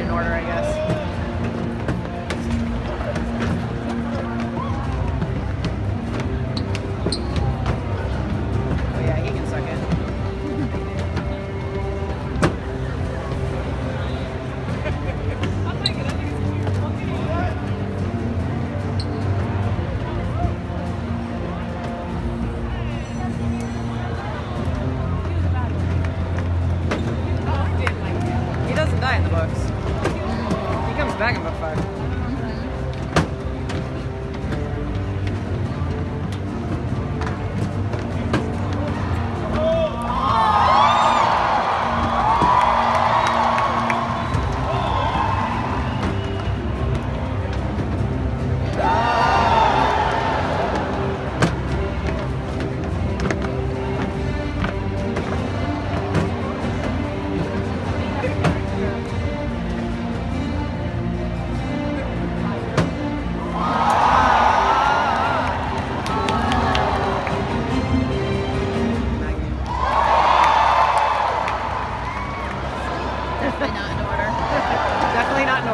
in order, I guess. die in the books. He comes back in book five.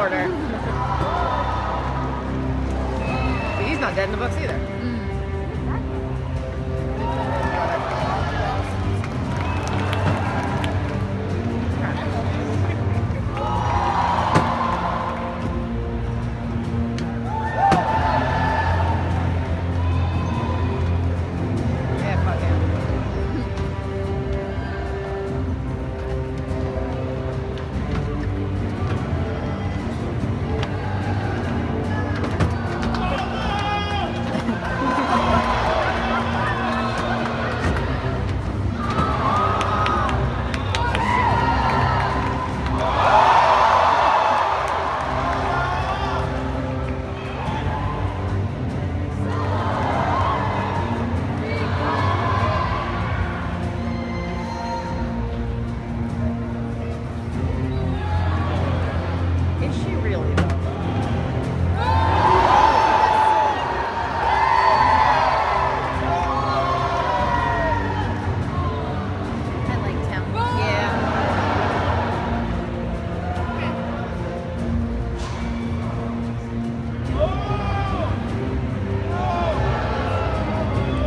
order. But he's not dead in the books either.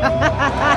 哈哈哈哈